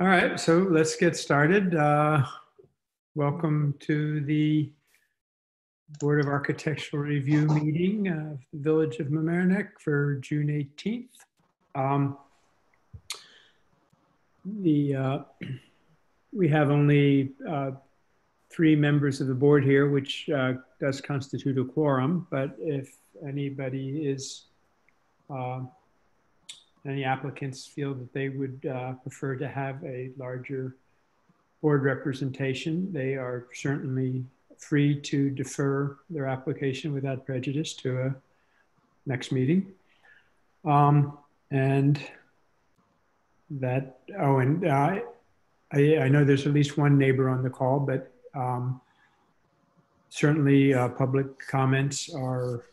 All right, so let's get started. Uh, Welcome to the Board of Architectural Review meeting of the Village of Mamaroneck for June 18th. Um, The, uh, we have only uh, three members of the board here, which uh, does constitute a quorum, but if anybody is uh, any applicants feel that they would uh, prefer to have a larger board representation, they are certainly free to defer their application without prejudice to a next meeting. Um, and that, oh, and uh, I, I know there's at least one neighbor on the call, but um, certainly uh, public comments are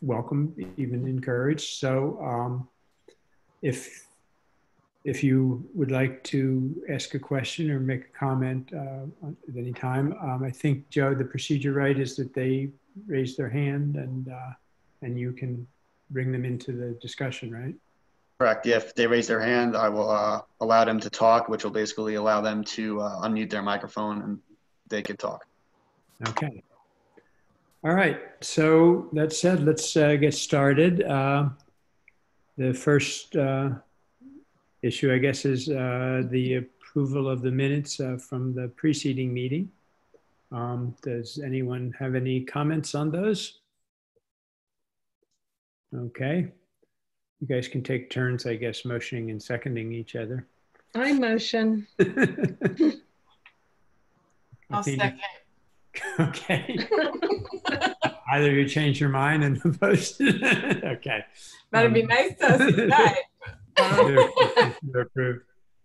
welcome, even encouraged. So um, if if you would like to ask a question or make a comment uh, at any time, um, I think Joe, the procedure right is that they raise their hand and uh, and you can bring them into the discussion, right? Correct. If they raise their hand, I will uh, allow them to talk, which will basically allow them to uh, unmute their microphone and they can talk. Okay. All right. So that said, let's uh, get started. The first uh, issue, I guess, is uh, the approval of the minutes uh, from the preceding meeting. Um, Does anyone have any comments on those? Okay. You guys can take turns, I guess, motioning and seconding each other. I motion. I'll second. Okay. Either you change your mind and post. Okay. That'd be Um, nice to us tonight. They're- approved.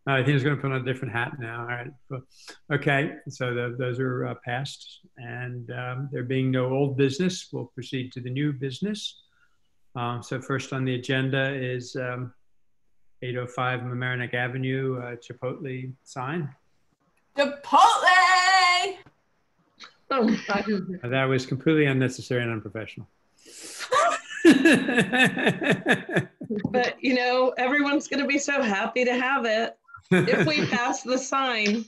Uh, I think he's going to put on a different hat now. All right. Okay, so tho- those are uh, passed. And um, there being no old business, we'll proceed to the new business. Um, So first on the agenda is um, 805 Mamaroneck Avenue uh, Chipotle sign. Chipotle! My. That was completely unnecessary and unprofessional. but you know, everyone's going to be so happy to have it if we pass the sign.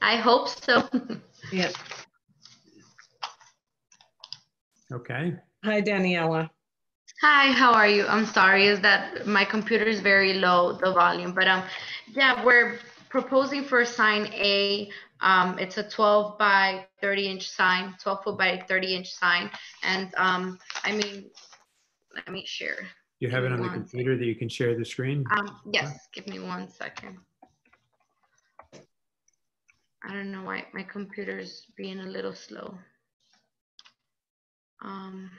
I hope so. Yeah. Okay. Hi, Daniela. Hi, how are you? I'm sorry, is that my computer is very low, the volume, but um, yeah, we're proposing for sign A. Um, it's a 12 by 30 inch sign, 12 foot by 30 inch sign, and um, I mean, let me share. You have it on the computer that you can share the screen? Um, yes, give me one second. I don't know why my computer's being a little slow. Um.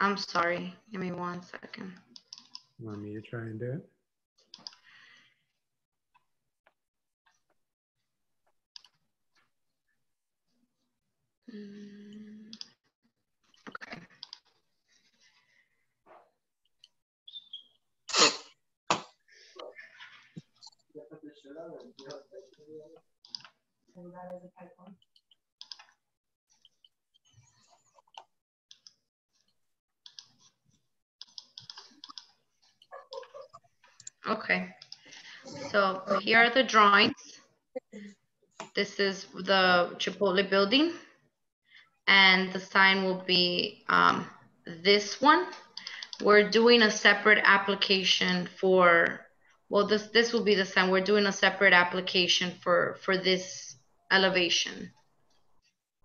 I'm sorry, give me one second. Want me to try and do it? Mm, Okay. Okay, so here are the drawings. This is the Chipotle building. And the sign will be um, this one. We're doing a separate application for, well, this, this will be the sign. We're doing a separate application for, for this elevation.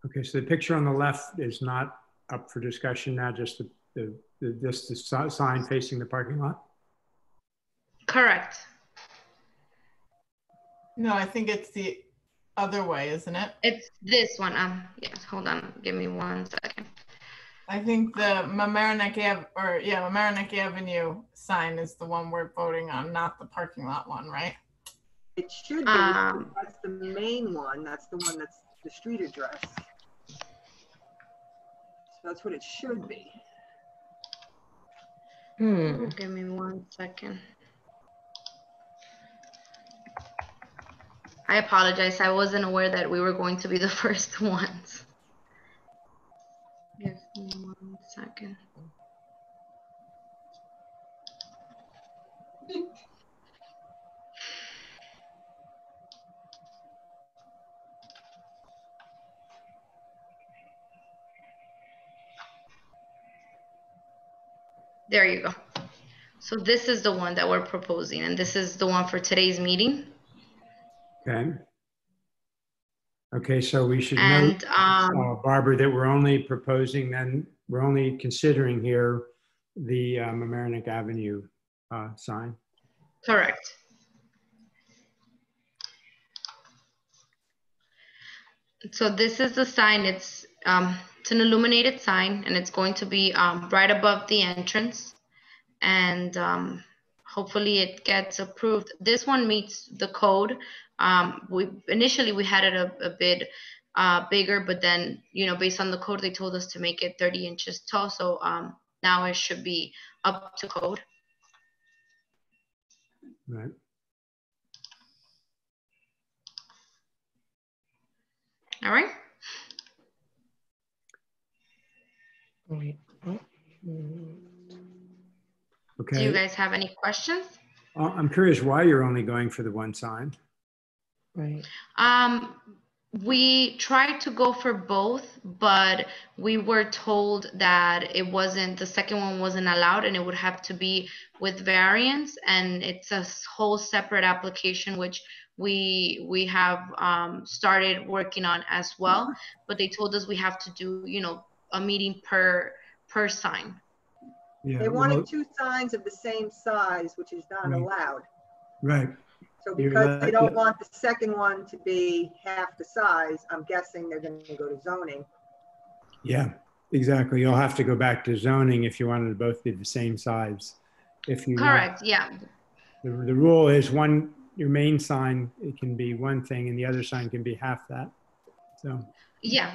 Okay, so the picture on the left is not up for discussion now, just the, the, the- just the sign facing the parking lot? Correct. No, I think it's the other way, isn't it? It's this one. Um, yes, hold on. Give me one second. I think the Mamaroneck Ave, or yeah, Mamaroneck Avenue sign is the one we're voting on, not the parking lot one, right? It should be. Um, That's the main one. That's the one that's the street address. So that's what it should be. Hmm. Give me one second. I apologize. I wasn't aware that we were going to be the first ones. Give me One second. There you go. So this is the one that we're proposing, and this is the one for today's meeting. Okay. Okay, so we should note, um, uh, Barbara, that we're only proposing then, we're only considering here the uh, Mamaroneck Avenue uh, sign. correct. So this is the sign. It's um, it's an illuminated sign, and it's going to be um, right above the entrance, and um, hopefully it gets approved. This one meets the code. Um, we initially we had it a, a bit uh, bigger, but then you know based on the code they told us to make it 30 inches tall. So um, now it should be up to code. Right. All right. Wait, oh, Do you guys have any questions? Uh, I'm curious why you're only going for the one sign. Right. Um, we tried to go for both, but we were told that it wasn't, the second one wasn't allowed and it would have to be with variance and it's a whole separate application which we we have um, started working on as well. But they told us we have to do, you know, a meeting per per sign. Yeah. They well, wanted two signs of the same size, which is not Right. allowed. Right. So You're because they don't yeah. want the second one to be half the size, I'm guessing they're gonna go to zoning. Yeah, exactly. You'll have to go back to zoning if you wanted to both be the same size. If you want- Correct. Yeah. The, the rule is one, your main sign, it can be one thing and the other sign can be half that. So, Yeah.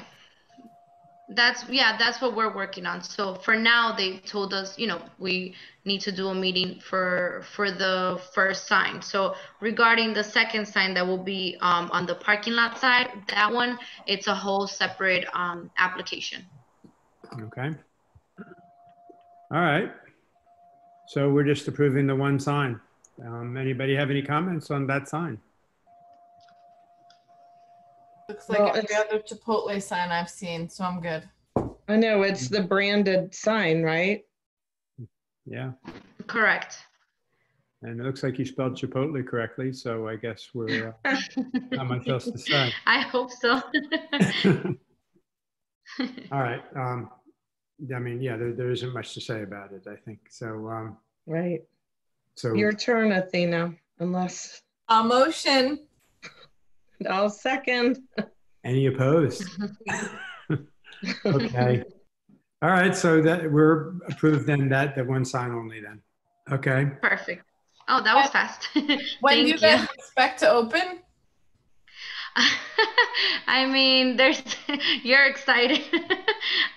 That's yeah, that's what we're working on. So for now they told us, you know, we need to do a meeting for for the first sign. So regarding the second sign that will be um, on the parking lot side, that one it's a whole separate um, application. okay. All right. So we're just approving the one sign. Um, anybody have any comments on that sign? Looks like Well, every it's- other Chipotle sign I've seen, so I'm good. I know it's the branded sign, right? Yeah. Correct. And it looks like you spelled Chipotle correctly. So I guess we're, uh, not much else to say. I hope so. All right. Um, I mean, yeah, there, there isn't much to say about it, I think. So, um, Right. so Your turn, Athena, unless A motion. I'll second. any opposed? Okay. All right. So that we're approved then that, that one sign only then. Okay. Perfect. Oh, that was fast. When do Thank you guys expect to open? I mean, there's you're excited.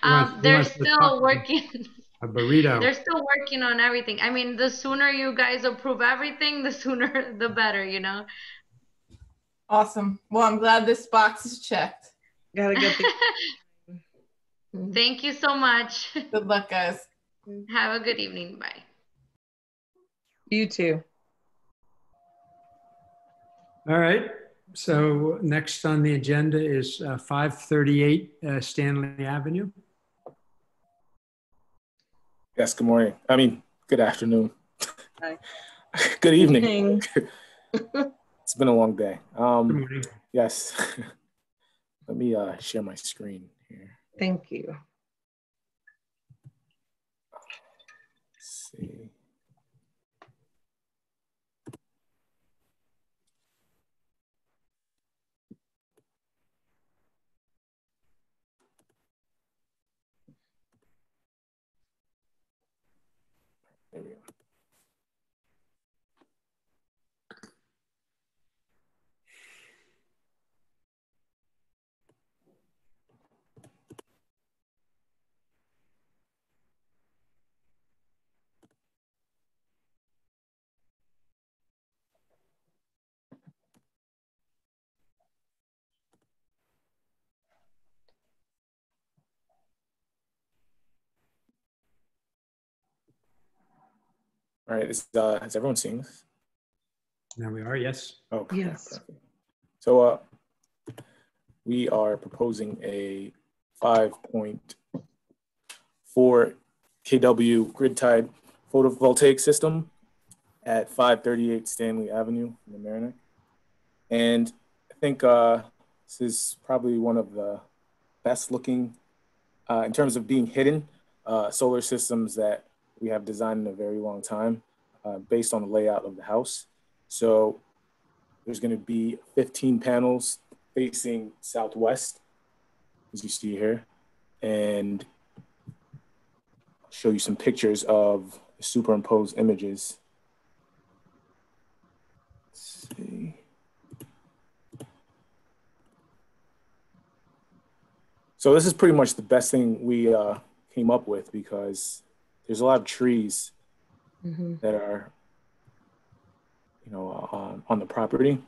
um, he they're wants to talk still working. A burrito. They're still working on everything. I mean, the sooner you guys approve everything, the sooner the better. You know. Awesome. Well, I'm glad this box is checked. Gotta get the. Thank you so much. Good luck, guys. Have a good evening. Bye. You too. All right. So next on the agenda is uh, 538 uh, Stanley Avenue. Yes, good morning. I mean, good afternoon. Hi. good evening. Evening. It's been a long day. Good Um, morning. yes. Let me uh, share my screen here. Thank you. Let's see. There we go. All right, is, uh, has everyone seen this? Now we are, yes. Okay. Yes. perfect. So, uh, we are proposing a five point four KW grid tied photovoltaic system at five thirty-eight Stanley Avenue in the Mamaroneck. And I think, uh, this is probably one of the best looking, uh, in terms of being hidden, uh, solar systems that we have designed in a very long time, uh, based on the layout of the house. So there's going to be 15 panels facing southwest, as you see here, and I'll show you some pictures of superimposed images. Let's see. So this is pretty much the best thing we uh, came up with because there's a lot of trees Mhm. that are, you know, um, on the property.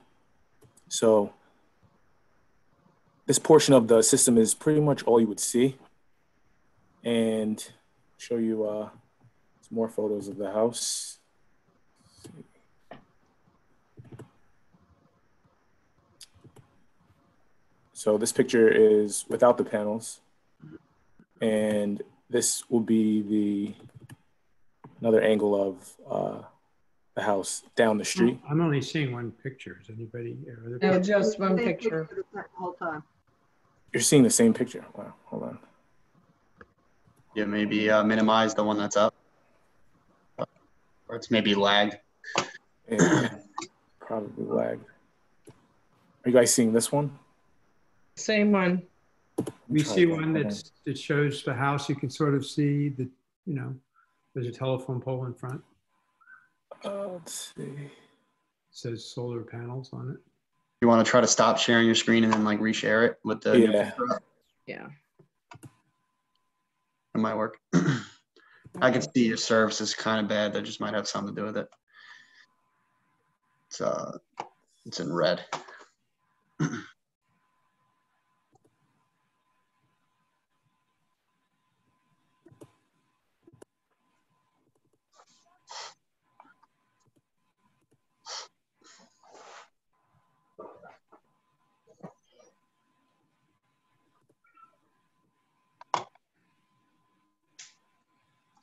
So this portion of the system is pretty much all you would see. And show you uh, some more photos of the house. So this picture is without the panels. And this will be the another angle of uh, the house down the street. I'm only seeing one picture. Is anybody? are other No, pictures? just one Same picture. The whole time. You're seeing the same picture. Wow, hold on. Yeah, maybe uh, minimize the one that's up. Or it's maybe lagged. Yeah, probably lagged. Are you guys seeing this one? Same one. We see one hold that's, that shows the house. You can sort of see the, you know, there's a telephone pole in front. Uh, let's see. Says solar panels on it. You want to try to stop sharing your screen and then like reshare it with the. Yeah. Yeah. It might work. I can see your service is kind of bad. That just might have something to do with it. It's uh, it's in red.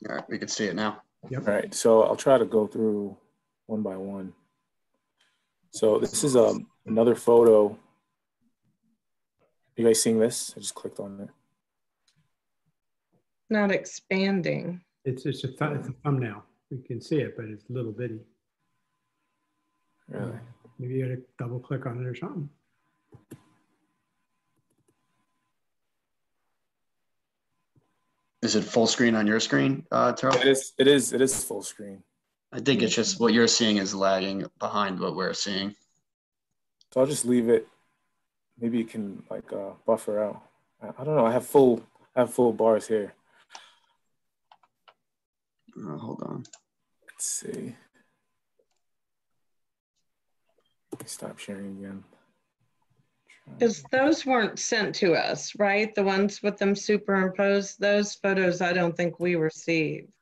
All right, we can see it now. All right, so I'll try to go through one by one. So this is um, another photo. You guys seeing this? I just clicked on it. Not expanding. It's, it's a thu- it's a thumbnail. We can see it, but it's little bitty. Really? Maybe you gotta double click on it or something. Is it full screen on your screen, uh, Terrell? It is. It is. It is full screen. I think it's just what you're seeing is lagging behind what we're seeing. So I'll just leave it. Maybe it can like uh, buffer out. I, I don't know. I have full. I have full bars here. Uh, hold on. Let's see. Stop sharing again. Because those weren't sent to us, right? The ones with them superimposed, those photos I don't think we received.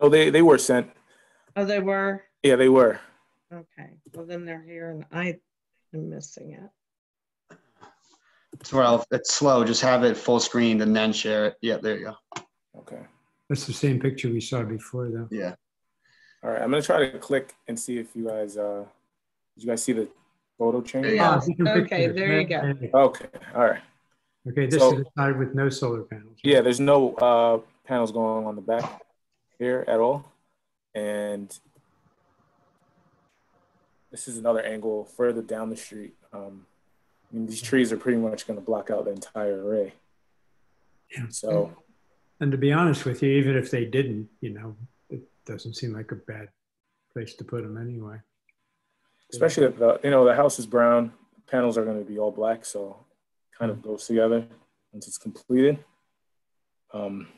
Oh, they they were sent. Oh, they were? Yeah, they were. Okay, well then they're here and I am missing it. So well, it's slow. Just have it full screen and then share it. Yeah, there you go. Okay. That's the same picture we saw before though. Yeah. All right. I'm gonna try to click and see if you guys uh, did you guys see the photo change? Yeah. Ah, different okay, pictures. there you go. Okay. Okay. All right. Okay, this So- is the side with no solar panels. Yeah, there's no uh, panels going on the back here at all. And this is another angle further down the street. Um, I mean, these trees are pretty much going to block out the entire array. Yeah. So, And to be honest with you, even if they didn't, you know, it doesn't seem like a bad place to put them anyway. Especially if the you know the house is brown, panels are going to be all black, so it kind of goes together once it's completed. Um,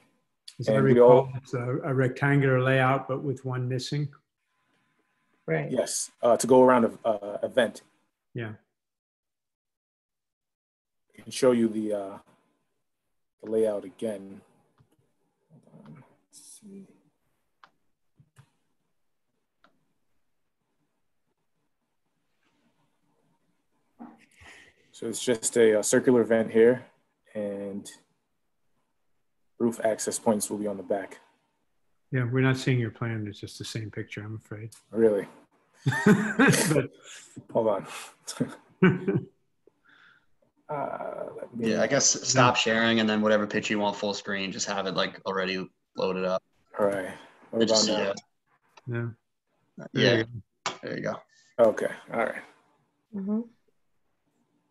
As I And we recall, all- it's a, a rectangular layout, but with one missing. Right. yes, uh, to go around a uh, event. Yeah. I can show you the uh, the layout again. Hold on. Let's see. So it's just a, a circular vent here and roof access points will be on the back. Yeah, we're not seeing your plan. It's just the same picture, I'm afraid. Really? But Hold on. uh, me- Yeah, I guess stop sharing and then whatever picture you want full screen, just have it like already loaded up. All right. What Just about see now? it. no. There Yeah, you go. there you go. Okay. All right. Mhm.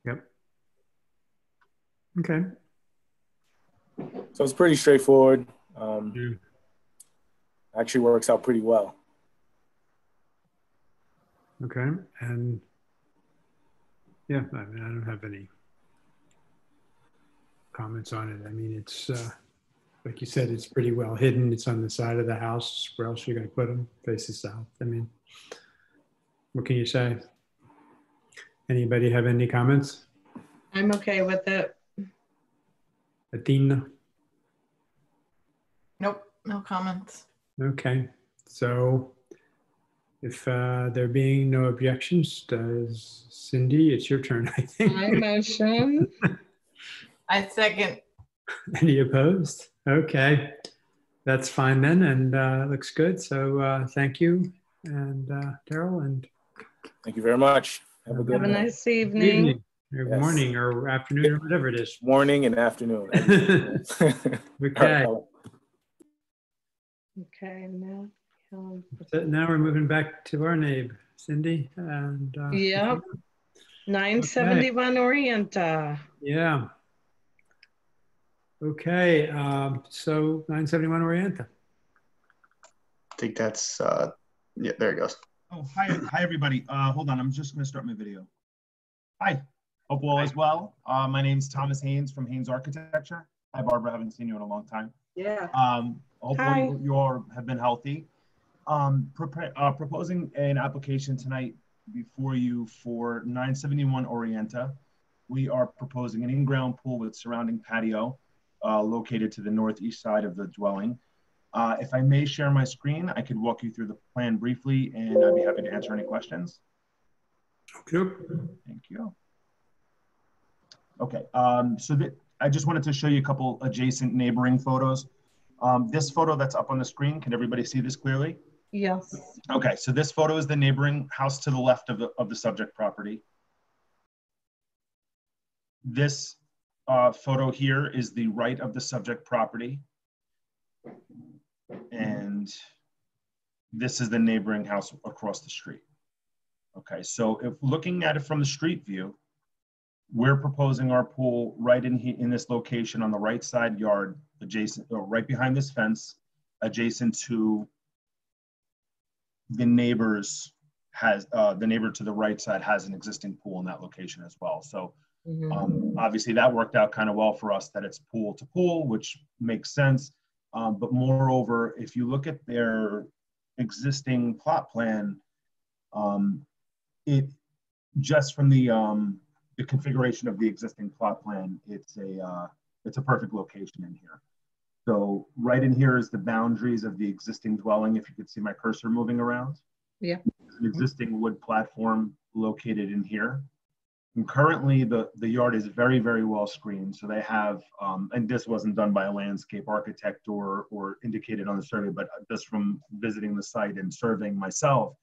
Yep. Okay. So it's pretty straightforward. Um, Yeah. Actually works out pretty well. Okay. And yeah, I mean, I don't have any comments on it. I mean, it's uh, like you said, it's pretty well hidden. It's on the side of the house. Where else are you going to put them? Faces south. I mean, what can you say? Anybody have any comments? I'm okay with it. Athena? Nope, no comments. Okay. So if uh, there being no objections, does Cindy, it's your turn, I think. My motion. I second. Any opposed? Okay, that's fine then, and uh, looks good. So uh, thank you, and uh, Daryl, and Thank you very much. Have a good Have a night. nice good evening. evening, or Yes. morning, or afternoon, or whatever it is. morning and afternoon. Okay, Okay, now. um, so now we're moving back to our neighbor, Cindy, and uh, Yep. 971 Orienta. yeah. Okay, um, so 971 Orienta. I think that's uh yeah, there it goes. Oh, hi, hi, everybody. Uh, hold on, I'm just gonna start my video. Hi, hope all is well. Uh, my is Thomas Haynes from Haynes Architecture. Hi, Barbara, haven't seen you in a long time. Yeah. Um, Hi. hopefully you all have been healthy. Um, propa- uh, proposing an application tonight before you for 971 Orienta. We are proposing an in-ground pool with surrounding patio uh, located to the northeast side of the dwelling. Uh, if I may share my screen, I could walk you through the plan briefly and I'd be happy to answer any questions. Okay. Thank you. Okay, um, so that, I just wanted to show you a couple adjacent neighboring photos. Um, this photo that's up on the screen, can everybody see this clearly? Yes. Okay, so this photo is the neighboring house to the left of the, of the subject property. This uh, photo here is the right of the subject property. And this is the neighboring house across the street. Okay, so if looking at it from the street view, we're proposing our pool right in in this location on the right side yard, adjacent, or right behind this fence, adjacent to the neighbors has, uh, the neighbor to the right side has an existing pool in that location as well. So Mhm. um, obviously, that worked out kind of well for us that it's pool to pool, which makes sense. Um, but moreover, if you look at their existing plot plan, um, it just from the um, the configuration of the existing plot plan, it's a uh, it's a perfect location in here. So right in here is the boundaries of the existing dwelling. If you could see my cursor moving around. Yeah. An existing wood platform located in here. And currently, the, the yard is very, very well screened. So they have, um, and this wasn't done by a landscape architect or, or indicated on the survey, but just from visiting the site and surveying myself,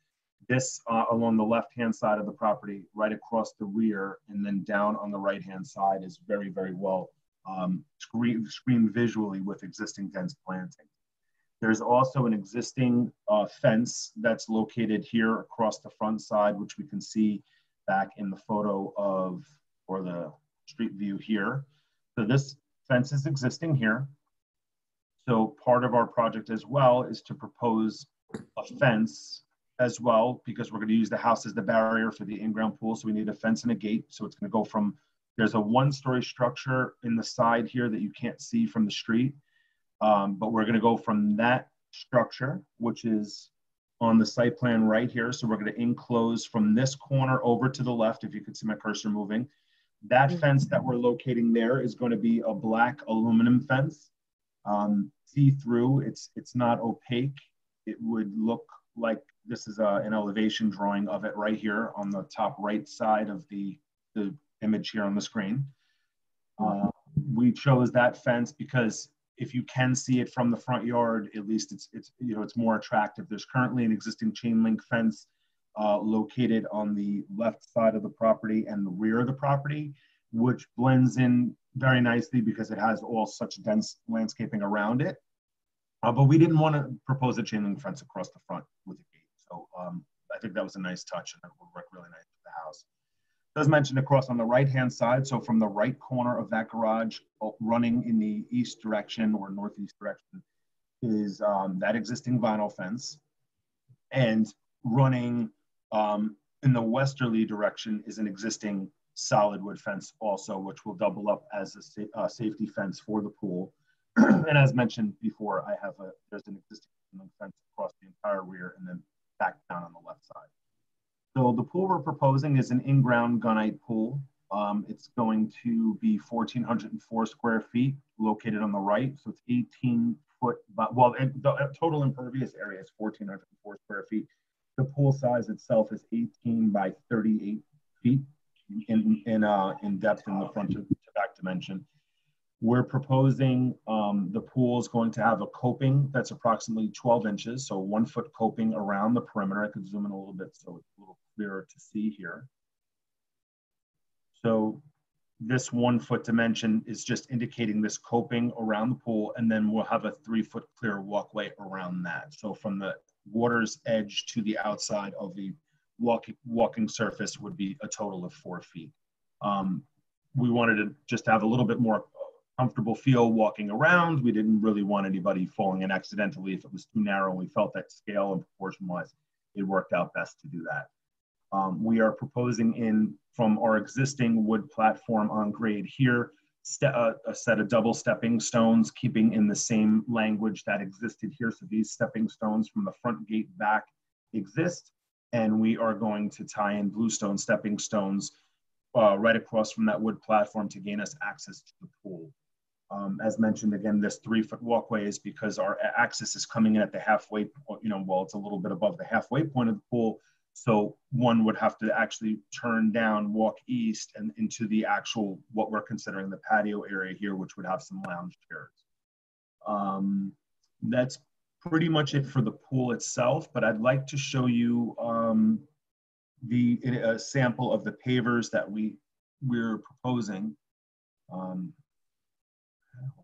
this uh, along the left-hand side of the property, right across the rear, and then down on the right-hand side is very, very well um, screened, screened visually with existing dense planting. There's also an existing uh, fence that's located here across the front side, which we can see back in the photo of, or the street view here. So this fence is existing here. So part of our project as well is to propose a fence as well, because we're gonna use the house as the barrier for the in-ground pool. So we need a fence and a gate. So it's gonna go from, there's a one-story structure in the side here that you can't see from the street. Um, but we're gonna go from that structure, which is on the site plan right here. So we're gonna enclose from this corner over to the left, if you could see my cursor moving. That Mhm. fence that we're locating there is gonna be a black aluminum fence. Um, see-through, it's, it's not opaque. It would look like, this is uh, an elevation drawing of it right here on the top right side of the, the image here on the screen. Uh, we chose that fence because if you can see it from the front yard, at least it's, it's you know, it's more attractive. There's currently an existing chain link fence uh, located on the left side of the property and the rear of the property, which blends in very nicely because it has all such dense landscaping around it. Uh, but we didn't want to propose a chain link fence across the front with. So um, I think that was a nice touch and it would work really nice with the house. As mentioned across on the right-hand side, so from the right corner of that garage, uh, running in the east direction or northeast direction, is um, that existing vinyl fence. And running um, in the westerly direction is an existing solid wood fence also, which will double up as a sa uh, safety fence for the pool. and as mentioned before, I have a, there's an existing fence across the entire rear and then back down on the left side. So the pool we're proposing is an in-ground gunite pool. Um, it's going to be 1,404 square feet located on the right. So it's 18 foot, but well, the total impervious area is 1,404 square feet. The pool size itself is 18 by 38 feet in, in, uh, in depth in the front to back dimension. We're proposing um, the pool is going to have a coping that's approximately 12 inches, so one foot coping around the perimeter. I could zoom in a little bit so it's a little clearer to see here. So this one foot dimension is just indicating this coping around the pool, and then we'll have a three foot clear walkway around that. So from the water's edge to the outside of the walking, walking surface would be a total of four feet. Um, we wanted to just have a little bit more comfortable feel walking around. We didn't really want anybody falling in accidentally if it was too narrow. We felt that scale and proportion wise, it worked out best to do that. Um, we are proposing in from our existing wood platform on grade here, uh, a set of double stepping stones, keeping in the same language that existed here. So these stepping stones from the front gate back exist. And we are going to tie in bluestone stepping stones uh, right across from that wood platform to gain us access to the pool. Um, as mentioned, again, this three foot walkway is because our access is coming in at the halfway, you know, well, it's a little bit above the halfway point of the pool. So one would have to actually turn down, walk east and into the actual, what we're considering the patio area here, which would have some lounge chairs. Um, that's pretty much it for the pool itself, but I'd like to show you um, the a sample of the pavers that we, we're proposing. Um,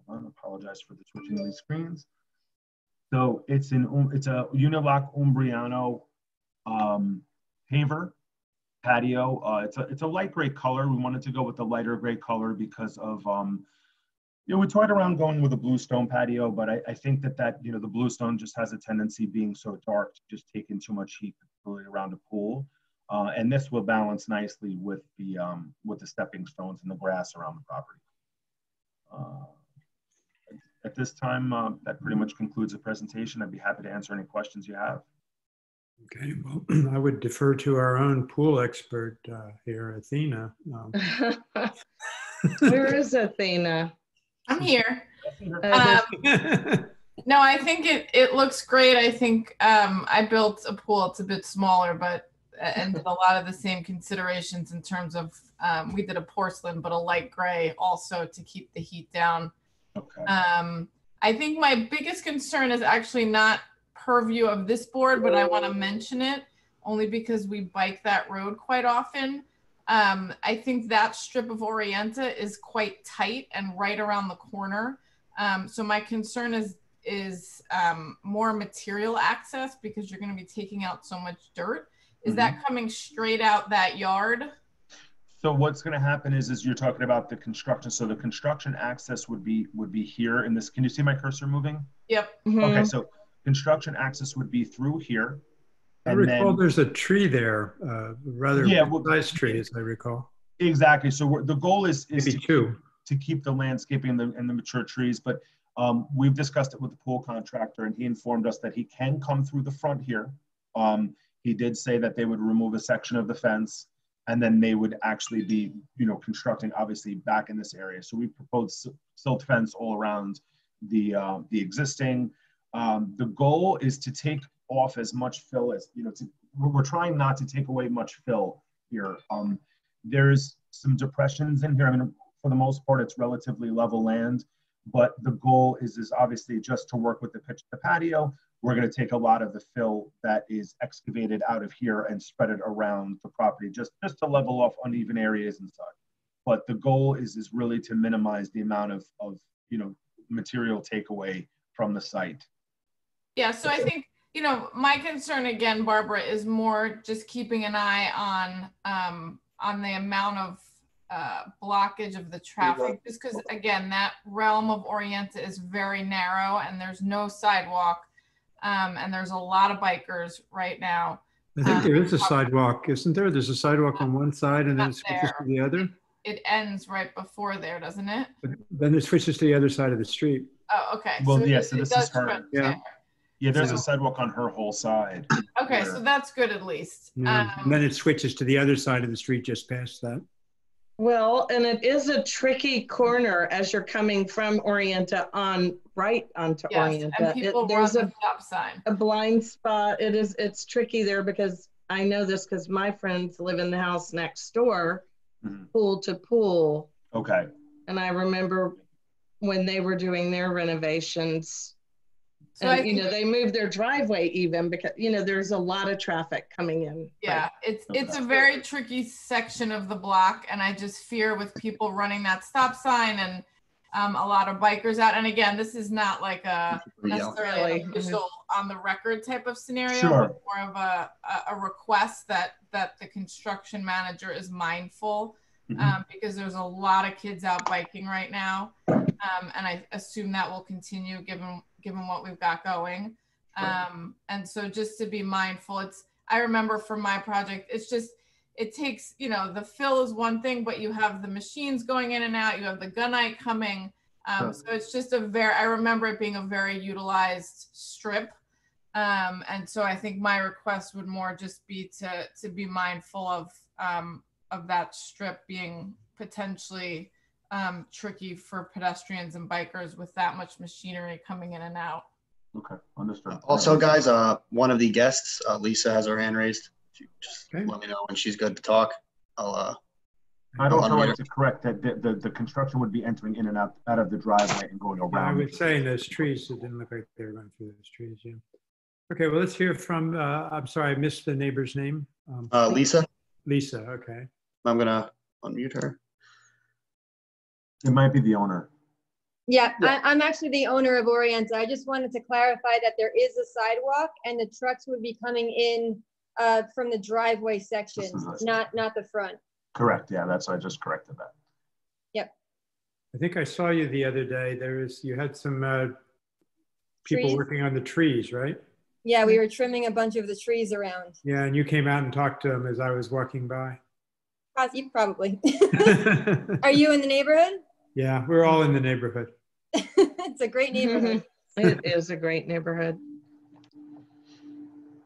hold on, apologize for the switching of these screens. So it's an it's a Unilock Umbriano um, paver patio. Uh, it's a it's a light gray color. We wanted to go with the lighter gray color because of um, you know we toyed around going with a bluestone patio, but I, I think that that you know the bluestone just has a tendency being so dark to just take in too much heat, particularly around a pool. Uh, and this will balance nicely with the um, with the stepping stones and the grass around the property. Uh, at this time, uh, that pretty much concludes the presentation. I'd be happy to answer any questions you have. Okay, well, I would defer to our own pool expert uh, here, Athena. Um, Where is Athena? I'm here. Um, no, I think it, it looks great. I think um, I built a pool. It's a bit smaller, but and a lot of the same considerations in terms of um, we did a porcelain, but a light gray also to keep the heat down. Okay. Um, I think my biggest concern is actually not purview of this board, but I want to mention it only because we bike that road quite often. Um, I think that strip of Orienta is quite tight and right around the corner. Um, so my concern is is um, more material access because you're going to be taking out so much dirt. Is mm-hmm. that coming straight out that yard? So what's going to happen is, is you're talking about the construction. So the construction access would be would be here in this. Can you see my cursor moving? Yep. Mm-hmm. Okay, so construction access would be through here. I recall then, there's a tree there, uh, rather yeah, well, nice tree, as I recall. Exactly. So the goal is, is Maybe to, two. Keep, to keep the landscaping and the, and the mature trees. But um, we've discussed it with the pool contractor, and he informed us that he can come through the front here. Um, he did say that they would remove a section of the fence and then they would actually be, you know, constructing obviously back in this area. So we proposed silt fence all around the uh, the existing. Um, the goal is to take off as much fill as you know. To, we're trying not to take away much fill here. Um, there's some depressions in here. I mean, for the most part, it's relatively level land, but the goal is, is obviously just to work with the pitch of the patio. We're gonna take a lot of the fill that is excavated out of here and spread it around the property, just, just to level off uneven areas and such. But the goal is, is really to minimize the amount of, of, you know, material takeaway from the site. Yeah, so I think, you know, my concern again, Barbara, is more just keeping an eye on, um, on the amount of, uh, blockage of the traffic, just because again, that realm of Orienta is very narrow and there's no sidewalk. Um, and there's a lot of bikers right now. I think there is a sidewalk, isn't there? There's a sidewalk on one side and then Not it switches to there. the other. It ends right before there, doesn't it? But Then it switches to the other side of the street. Oh, okay. Well, it- yeah, so this is her. Yeah. there. Yeah, there's Yeah. a sidewalk on her whole side. Okay, so that's good at least. Yeah. And then Um, it switches to the other side of the street just past that. Well, and it is a tricky corner as you're coming from Orienta on, right onto Yes, Orienta. and people run There's the a, stop sign. a blind spot. It is, it's tricky there because I know this because my friends live in the house next door, Mhm. pool to pool. Okay, And I remember when they were doing their renovations, So I you know, they move their driveway even because, you know, there's a lot of traffic coming in. Yeah, it's it's a very tricky section of the block, and I just fear with people running that stop sign and um, a lot of bikers out. And again, this is not like a necessarily Really, an official on the record type of scenario, Sure. but more of a, a a request that that the construction manager is mindful. Mhm. Um, because there's a lot of kids out biking right now, um, and I assume that will continue given given what we've got going. Um, and so just to be mindful, it's, I remember for my project, it's just, it takes, you know, the fill is one thing, but you have the machines going in and out, you have the gunite coming. Um, so it's just a very, I remember it being a very utilized strip. Um, and so I think my request would more just be to, to be mindful of, um, of that strip being potentially, um, tricky for pedestrians and bikers with that much machinery coming in and out. okay, understood. Also, guys, uh, one of the guests, uh, Lisa, has her hand raised. If you Just Okay. let me know when she's good to talk. I'll, uh, I'd also Unmute. like to correct that the, the, the construction would be entering in and out, out of the driveway and going Yeah, I was saying those trees, it didn't look like they were going through those trees, yeah. Okay, well, let's hear from, uh, I'm sorry, I missed the neighbor's name. Um, uh, Lisa, Lisa, okay. I'm gonna unmute her. It might be the owner. Yeah, I, I'm actually the owner of Orienta. I just wanted to clarify that there is a sidewalk and the trucks would be coming in uh, from the driveway section, This is us. not, not the front. Correct, yeah, that's, I just corrected that. Yep. I think I saw you the other day. There was, you had some uh, people Trees? working on the trees, right? Yeah, we were trimming a bunch of the trees around. Yeah, and you came out and talked to them as I was walking by. Probably. Are you in the neighborhood? Yeah, we're all in the neighborhood. It's a great neighborhood. It is a great neighborhood.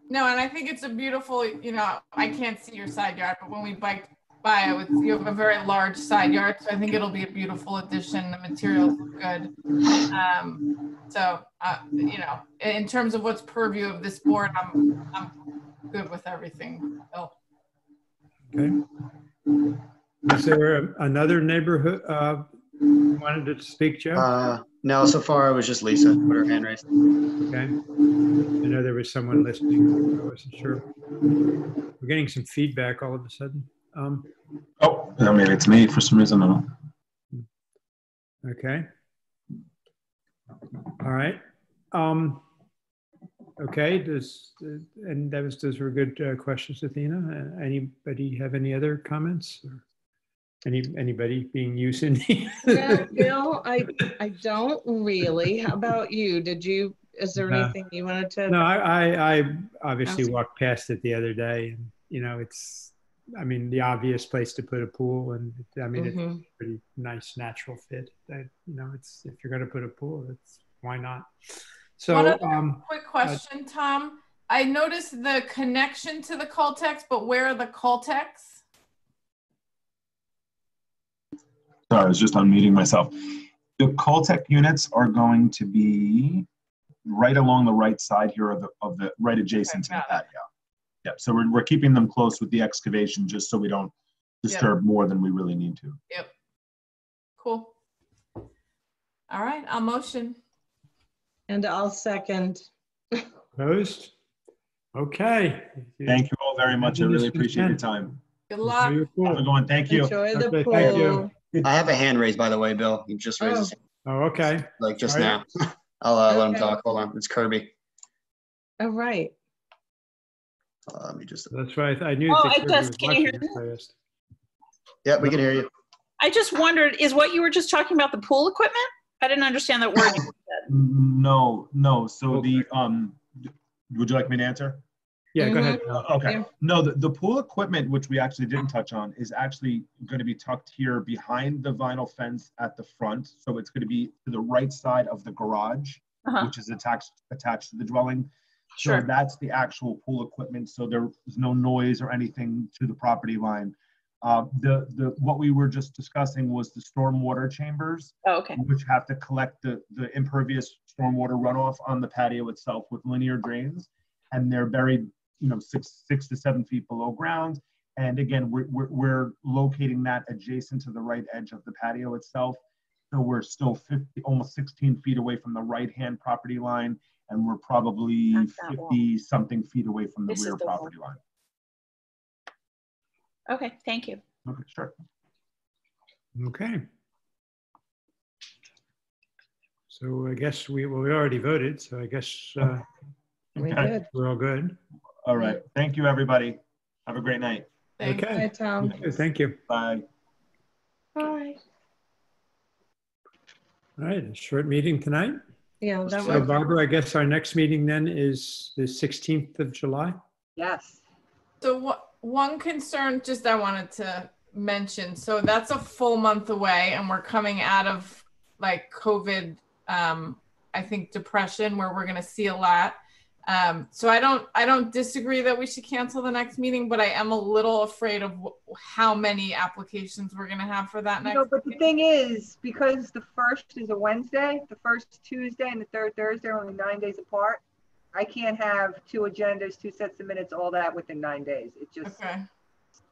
No, and I think it's a beautiful, you know, I can't see your side yard, but when we biked by, it was, you have a very large side yard, so I think it'll be a beautiful addition. The materials look good. Um, so, uh, you know, in terms of what's purview of this board, I'm, I'm good with everything. Bill. Okay. Is there another neighborhood uh, wanted to speak, Joe? Uh, no, so far it was just Lisa with her hand raised. Okay. I know there was someone listening. I wasn't sure. We're getting some feedback all of a sudden. Um, Oh, no, maybe it's me for some reason, I. Okay. All right. Um, okay, does, and that was, those were good uh, questions, Athena. Uh, Anybody have any other comments? or Any, anybody being used in? Well, Bill, I, I don't really. How about you? Did you, is there No. anything you wanted to? No, I, I, I obviously Ask. walked past it the other day and, you know, it's, I mean, the obvious place to put a pool and, I mean, it's Mhm. a pretty nice natural fit that, you know, it's, if you're gonna put a pool, it's, why not? One So, other um, Quick question, Tom. I noticed the connection to the Cultec, but where are the Cultecs? Sorry, I was just unmuting myself. The Cultec units are going to be right along the right side here of the, of the, right adjacent to the Okay, got patio. Yep, so we're, we're keeping them close with the excavation just so we don't disturb more than we really need to. Yep. Cool. All right, I'll motion. And I'll second. Opposed? Okay. Thank you all very much. I really appreciate your time. Good luck. Have a good one. Thank you. Enjoy the Okay, thank you. Pool. I have a hand raised, by the way, Bill. He just raised his hand, Oh, okay. like just All now. I'll uh, let him Okay. talk. Hold on. It's Kirby. All right. Uh, let me just. That's right. I knew. Oh, that I Kirby just- was can you hear watching it first. Yeah, we can hear you. I just wondered, is what you were just talking about the pool equipment? I didn't understand that word. No, no. So the, um, would you like me to answer? Yeah, go ahead. Uh, Okay, no, the, the pool equipment, which we actually didn't touch on, is actually going to be tucked here behind the vinyl fence at the front. So it's going to be to the right side of the garage, Uh-huh, which is attached, attached to the dwelling. Sure. So that's the actual pool equipment, so there's no noise or anything to the property line. Uh, the, the, what we were just discussing was the stormwater chambers, Oh, okay. which have to collect the, the impervious stormwater runoff on the patio itself with linear drains. And they're buried, you know, six, six to seven feet below ground. And again, we're, we're, we're locating that adjacent to the right edge of the patio itself. So we're still 50, almost 16 feet away from the right-hand property line, and we're probably Not that wall. 50 something feet away from the This rear the wall. property line. Okay, thank you. Okay, sure. Okay. So I guess we, well, we already voted, so I guess uh, We Okay. did. we're all good. All right. Thank you, everybody. Have a great night. Thanks. Okay. Bye, Tom. Thank you. Bye. Bye. All right, a short meeting tonight. Yeah, that So was, Barbara, I guess our next meeting then is the 16th of July? Yes. So what, one concern just I wanted to mention, so that's a full month away and we're coming out of like COVID, um, I think depression where we're gonna see a lot. Um, so I don't, I don't disagree that we should cancel the next meeting, but I am a little afraid of wh- how many applications we're gonna have for that next. know, but the meeting. thing is, because the first is a Wednesday, the first Tuesday and the third Thursday are only nine days apart. I can't have two agendas, two sets of minutes, all that within nine days. It just Okay.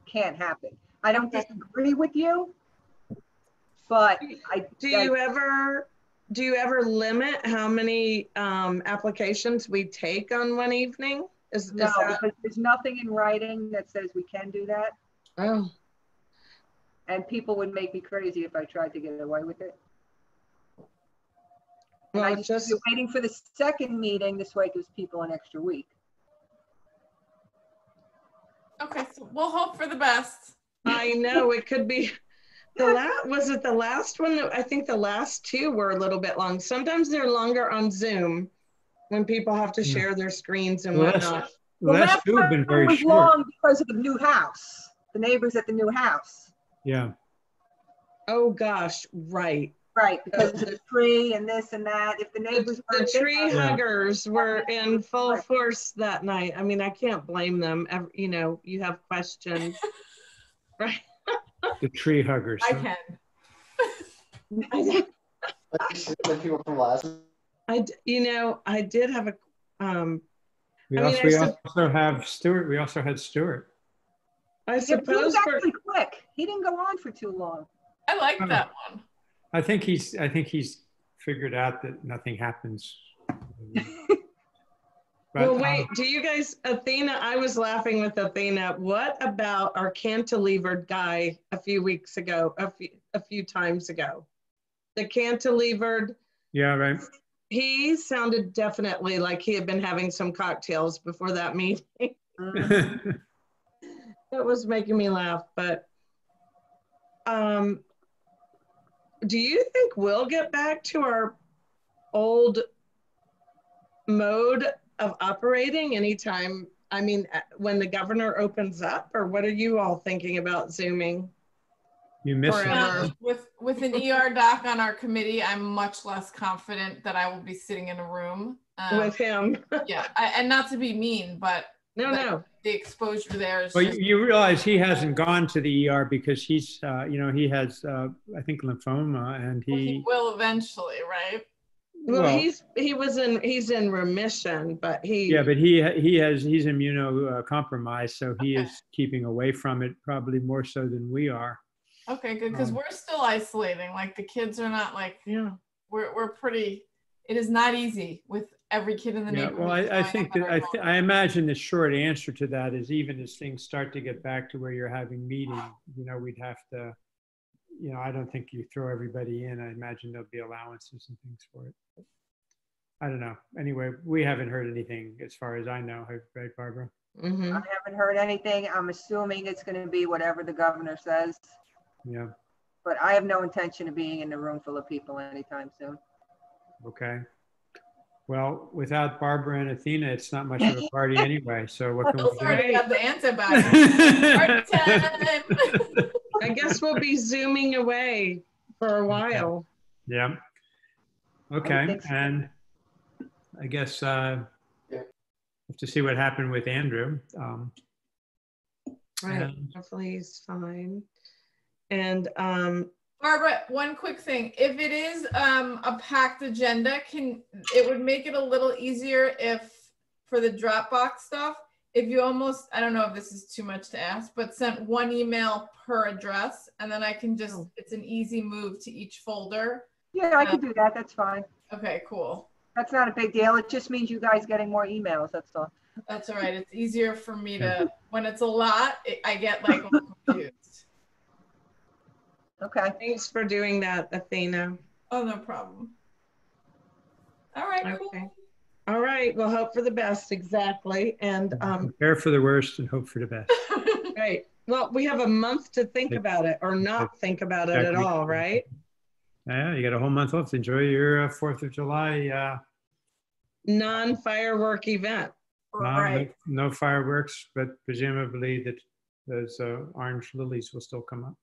can't happen. I don't Okay. disagree with you, but I. do you ever, do you ever limit how many um, applications we take on one evening? Is, is No, that, because there's nothing in writing that says we can do that. oh, And people would make me crazy if I tried to get away with it. And I well, just, just, you're waiting for the second meeting, this way it gives people an extra week. Okay, so we'll hope for the best. I know, it could be, the last, was it the last one? I think the last two were a little bit long. Sometimes they're longer on Zoom when people have to share their screens and The last- whatnot. The The last two have been one very was short. long Because of the new house, the neighbors at the new house. Yeah, Oh, gosh, right. Right, because of the tree and this and that, if the neighbors. The weren't tree there, Yeah. huggers were in full force that night. I mean, I can't blame them. Ev- You know, you have questions. Right. The tree huggers. I huh? can. people from last. I, d- you know, I did have a, um, We I also, I we sup- also have Stuart, we also had Stuart. I Yeah, but he was for, actually quick. He didn't go on for too long. I like Oh. that one. I think he's, I think he's figured out that nothing happens. But, well, wait, do you guys, Athena, I was laughing with Athena. What about our cantilevered guy a few weeks ago, a few, a few times ago? The cantilevered, Yeah, right. he sounded definitely like he had been having some cocktails before that meeting. That was making me laugh, but um, do you think we'll get back to our old mode of operating anytime? I mean, uh, when the governor opens up, or what are you all thinking about zooming? You missed Forever. it. Um, with with an ER doc on our committee, I'm much less confident that I will be sitting in a room. Um, with him? yeah, I, and not to be mean, but No, no. the exposure there is Well, you, just, you realize he hasn't gone to the ER because he's, uh, you know, he has, uh, I think lymphoma and well, he he, will eventually, right? Well, Well- he's, he was in, he's in remission, but he. Yeah, but he, he has, he's immunocompromised, so he Okay. is keeping away from it probably more so than we are. Okay, good, because Um, we're still isolating. Like the kids are not like Yeah. we're we're pretty. It is not easy with every kid in the Yeah, neighborhood. well, I, I think that, I, thi- I imagine the short answer to that is even as things start to get back to where you're having meetings, you know, we'd have to, you know, I don't think you throw everybody in. I imagine there'll be allowances and things for it. But I don't know. Anyway, we haven't heard anything as far as I know, right, Barbara? Mhm. I haven't heard anything. I'm assuming it's gonna be whatever the governor says, Yeah, but I have no intention of being in a room full of people anytime soon. okay. Well, without Barbara and Athena, it's not much of a party anyway, so what can Those we already do? have the antibodies. Party time. I guess we'll be zooming away for a while. Yeah. Okay, think so. and I guess uh, have to see what happened with Andrew. Um, Right. and- Hopefully he's fine. And, um, Barbara, one quick thing. If it is um, a packed agenda, can it would make it a little easier if for the Dropbox stuff, if you almost I don't know if this is too much to ask, but sent one email per address, and then I can just Oh. it's an easy move to each folder. Yeah, I can uh, do that. That's fine. Okay, cool. That's not a big deal. It just means you guys getting more emails, that's all. That's all right. It's easier for me to when it's a lot, it, I get like confused. Okay. thanks for doing that, Athena. Oh, no problem. All right, cool. Okay. All right, well, hope for the best, exactly. And, um, Prepare for the worst and hope for the best. right, well, we have a month to think about it or not think about it at all, right? Yeah, you got a whole month left. Enjoy your uh, Fourth of July. Uh, Non-firework event. no, Right. no fireworks, but presumably that those uh, orange lilies will still come up.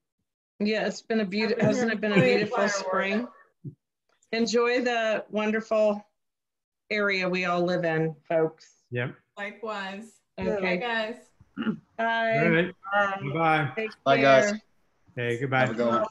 Yeah, it's been a beautiful, hasn't it been a beautiful spring? Enjoy the wonderful area we all live in, folks. Yep. Likewise. Okay, Bye, guys. Bye. right. Bye. Bye. Bye, guys. care. Okay. Have a Goodbye. good one.